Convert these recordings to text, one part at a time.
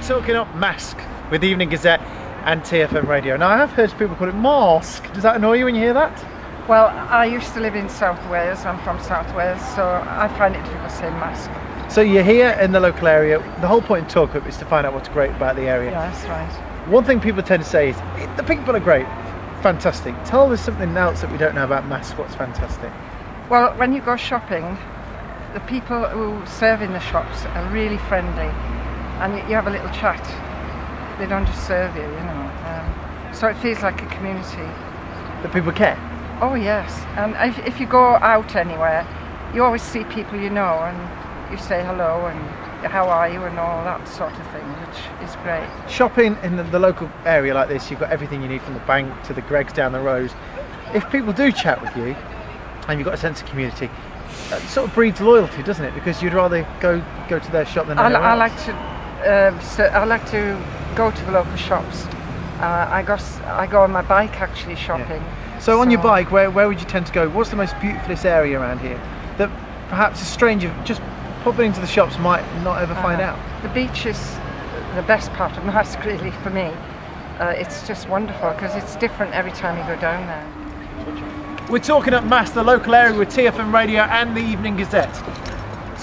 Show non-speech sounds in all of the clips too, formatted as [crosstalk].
talking up Marske with Evening Gazette and TFM Radio. Now I have heard people call it Mask. Does that annoy you when you hear that? Well, I used to live in South Wales. I'm from South Wales, so I find it difficult saying mask. So you're here in the local area. The whole point of Talk Up is to find out what's great about the area. Yeah, that's right. One thing people tend to say is the people are great, fantastic. Tell us something else that we don't know about Marske. What's fantastic? Well, when you go shopping, the people who serve in the shops are really friendly, and you have a little chat. They don't just serve you, you know. Um, so it feels like a community. That people care. Oh yes, and if, if you go out anywhere, you always see people you know, and you say hello and how are you and all that sort of thing, which is great. Shopping in the, the local area like this, you've got everything you need from the bank to the Greggs down the road. If people do chat with you, and you've got a sense of community, it sort of breeds loyalty, doesn't it? Because you'd rather go go to their shop than I, I like to, uh, so I like to go to the local shops. Uh, I go I go on my bike actually shopping. So on your bike, where, where would you tend to go? What's the most beautifulest area around here that perhaps a stranger just popping into the shops might not ever find Uh, out? The beach is the best part of [laughs] Marske really for me. Uh, it's just wonderful because it's different every time you go down there. We're talking at Marske, the local area with TFM Radio and the Evening Gazette.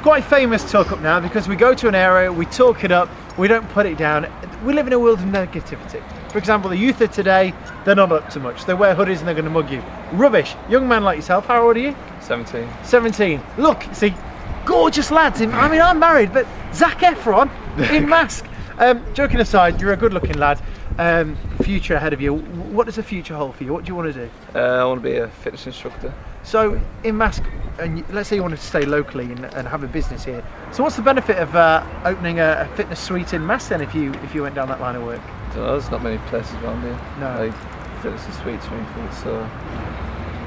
It's quite famous talk up now because we go to an area, we talk it up, we don't put it down. We live in a world of negativity. For example, the youth of today, they're not up to much. They wear hoodies and they're going to mug you. Rubbish. Young man like yourself, how old are you? 17. 17. Look, see, gorgeous lads. In, I mean, I'm married, but Zac Efron in [laughs] Marske. Um, joking aside, you're a good-looking lad. Um, future ahead of you. What does the future hold for you? What do you want to do? Uh, I want to be a fitness instructor. So, in Marske, and let's say you wanted to stay locally and, and have a business here. So, what's the benefit of uh, opening a, a fitness suite in Marske then, if you if you went down that line of work? know, there's not many places around here. No. Like fitness and sweet swimming pool, so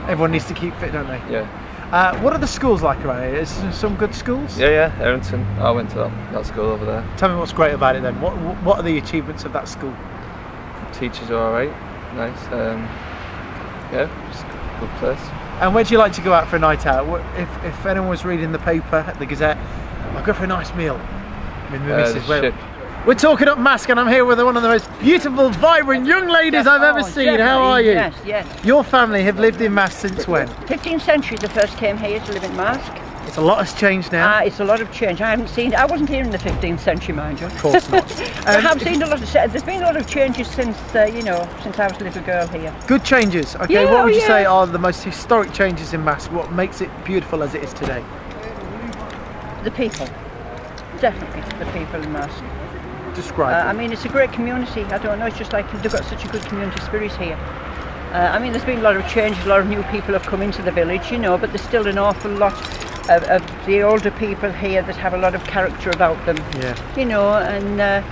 Everyone needs to keep fit, don't they? yeah. Uh, what are the schools like around here? Is there some good schools? Yeah, yeah, Errington. I went to that, that school over there. Tell me what's great about it then. What what are the achievements of that school? Teachers are alright, nice. Um, yeah, just a good place. And where do you like to go out for a night out? If, if anyone was reading the paper, the Gazette, I'll go for a nice meal with my Uh, missus. the Well. We're talking up Marske, and I'm here with one of the most beautiful, vibrant young ladies I've ever Oh, seen. How are you? Yes, yes. Your family have lived in Marske since when? 15th century, they first came here to live in Marske. It's a lot has changed now. Ah, it's a lot of change. I haven't seen. I wasn't here in the 15th century, mind you. of course not. [laughs] I Um, have seen a lot of. There's been a lot of changes since, uh, you know, since I was a little girl here. Good changes. Okay, Yeah, what would you yeah. say are the most historic changes in Marske? What makes it beautiful as it is today? The people, definitely the people in Marske. Describe. Uh, I mean, it's a great community. I don't know. It's just like they've got such a good community spirit here. Uh, I mean, there's been a lot of changes. A lot of new people have come into the village, you know, but there's still an awful lot of, of the older people here that have a lot of character about them. yeah. you know, and uh,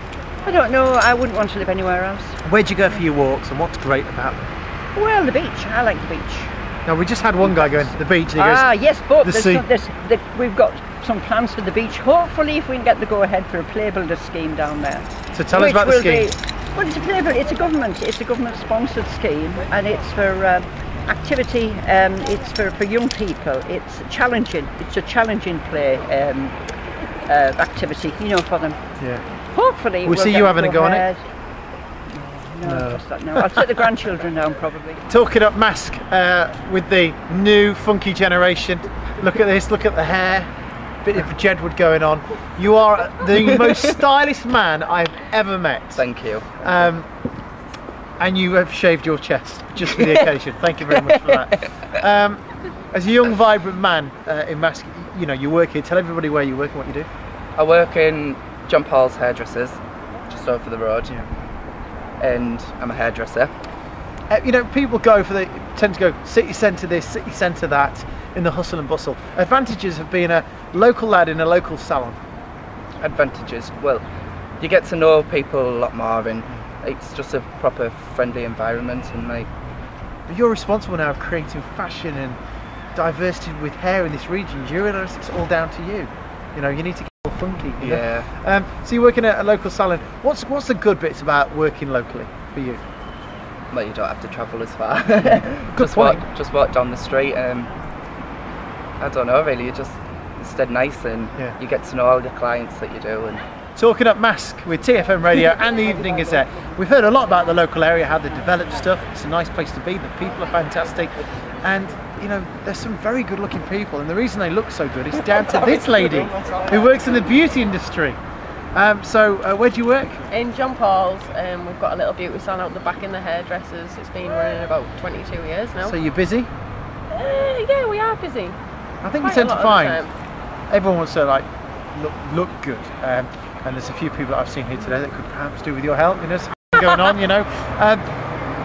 I don't know, I wouldn't want to live anywhere else. Where'd you go for your walks, and what's great about them? Well, the beach, I like the beach. Now we just had one guy going to the beach, and he goes, ah, yes, but the there's sea. some, there's, the, we've got some plans for the beach. Hopefully, if we can get the go ahead for a playbuilder scheme down there. So tell us about the scheme. Be, well, it's a play builder. It's a government. It's a government-sponsored scheme, and it's for um, activity. Um, it's for, for young people. It's challenging. It's a challenging play um, uh, activity, you know, for them. yeah. Hopefully, We'll see you having a go on it. No, no, No. just that, no. I'll take the grandchildren down probably. [laughs] Talk it up Marske uh, with the new funky generation. Look at this, look at the hair. Bit of Jedward going on. You are the most [laughs] stylish man I've ever met. Thank you. Um, and you have shaved your chest just for the [laughs] occasion. Thank you very much for that. Um, as a young, vibrant man uh, in Marske, you know, you work here. Tell everybody where you work and what you do. I work in John Paul's Hairdressers, just over the road, Yeah. and I'm a hairdresser. Uh, you know, people go for the tend to go city centre this, city centre that, in the hustle and bustle. Advantages of being a local lad in a local salon. Advantages, well, you get to know people a lot more, and it's just a proper friendly environment, and like, But you're responsible now of creating fashion and diversity with hair in this region. Do you realise it's all down to you? You know, you need to get all funky. yeah, Um, so you're working at a local salon. What's what's the good bits about working locally for you? well, you don't have to travel as far. [laughs] [laughs] Just point. walk, just walk down the street, and I don't know, really, you just it's dead nice, and Yeah. you get to know all the clients that you do, and Talking up Marske with TFM Radio and the Evening Gazette. We've heard a lot about the local area, how they developed stuff. It's a nice place to be. The people are fantastic, and you know there's some very good-looking people. And the reason they look so good is down to this lady who works in the beauty industry. Um, so, uh, where do you work? In John Paul's, um, we've got a little beauty salon out the back in the hairdressers. It's been running about 22 years now. So you're busy. Uh, yeah, we are busy. I think Quite we tend to lot of the find everyone wants to like look look good, um, and there's a few people that I've seen here today that could perhaps do with your help. You know, going on. You know, um,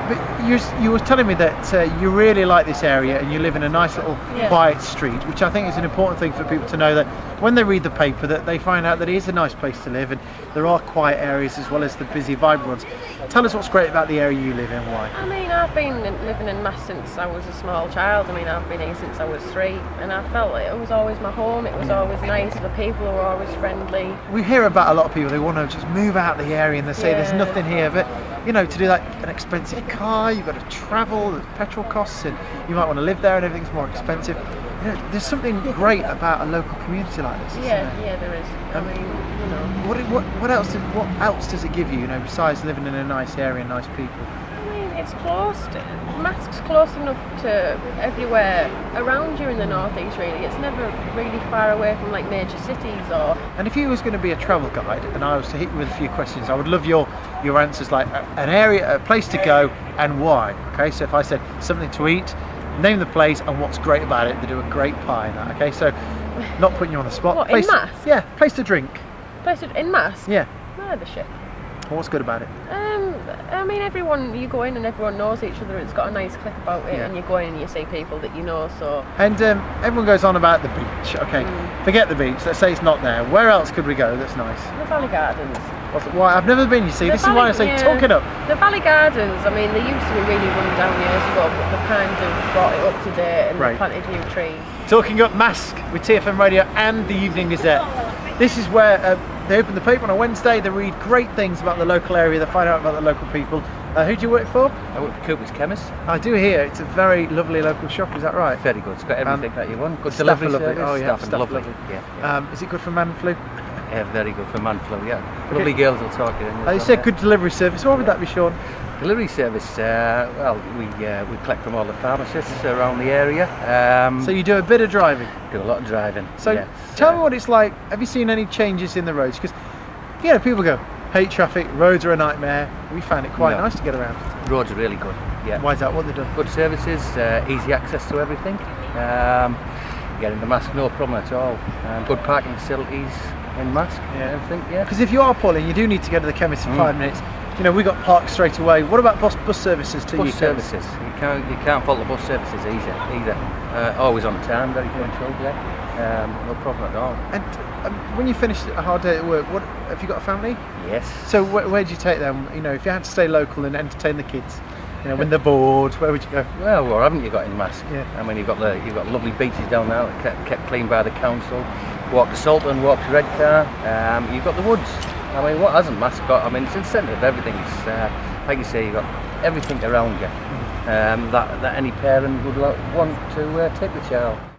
but you you were telling me that uh, you really like this area and you live in a nice little Yeah. quiet street, which I think is an important thing for people to know that when they read the paper that they find out that it is a nice place to live and there are quiet areas as well as the busy vibrant ones. Tell us what's great about the area you live in, why. I mean, I've been living in Marske since I was a small child. I mean, I've been here since I was three, and I felt like it was always my home. It was always nice. The people were always friendly. we hear about a lot of people they want to just move out the area and they say there's nothing here but you know to do like an expensive car you've got to travel there's petrol costs and you might want to live there and everything's more expensive you know, there's something great about a local community like this isn't Yeah, there? yeah, there is. I Um, mean, you know. what, what, what else does, what else does it give you you know besides living in a nice area and nice people it's close. To, Marske's close enough to everywhere around you in the northeast. Really, it's never really far away from like major cities or. and if you was going to be a travel guide and I was to hit you with a few questions I would love your your answers like an area a place to go and why okay so if I said something to eat name the place and what's great about it they do a great pie and that okay so not putting you on the spot What, in place Marske? yeah place to drink Place it in Mask. yeah Mothership. What's good about it Um, I mean, everyone you go in and everyone knows each other. It's got a nice click about it, Yeah. and you go in and you see people that you know. So and um, everyone goes on about the beach okay Mm. forget the beach let's say it's not there where else could we go that's nice the Valley Gardens. What's, why I've never been you see The this is why I say yeah. talk it up The Valley Gardens. I mean, they used to be really run down years ago, but they've kind of brought it up to date and Right. planted new trees. Talking up Marske with TFM Radio and the Evening Gazette. This is where uh, they open the paper on a Wednesday. They read great things about the local area. They find out about the local people. Uh, who do you work for? I work for Cooper's Chemist. I do hear it's a very lovely local shop. Is that right? Very good. It's got everything that you want. Good delivery lovely. service. Oh, yeah, staff lovely. lovely. Yeah, yeah. Um, is it good for man flu? yeah, very good for man flu. Yeah, lovely girls will talk you. in Uh, you said good delivery service. What would that be, Sean? Delivery service. Uh, well, we uh, we collect from all the pharmacists around the area. Um, So you do a bit of driving. do a lot of driving. So tell me what it's like. Have you seen any changes in the roads? Because you know people go hate traffic. Roads are a nightmare. We found it quite No. nice to get around. roads are really good. Yeah. Why is that? What they done? Good services, uh, easy access to everything. Um, getting the Marske, no problem at all. Um, good parking facilities in Marske. Yeah. Everything. Yeah. Because if you are pulling, you do need to go to the chemist in Mm. five minutes. You know, we got parked straight away. What about bus bus services to Bus you? services. You can't you can't fault the bus services either. Either. Uh, always on time, very punctual. Yeah. Um, no problem at all. And um, when you finish a hard day at work, what have you got a family? Yes. So wh- where do you take them? You know, if you had to stay local and entertain the kids, you know, when they're bored, where would you go? Well, what haven't you got in Marske? Yeah. I mean, you've got the you've got lovely beaches down there, that kept, kept clean by the council. Walk to Saltburn, walk to Redcar. Um, you've got the woods. I mean, what hasn't Marske got? I mean, it's in the everything. It's uh, like you say, you've got everything around you um, that that any parent would want to uh, take the child.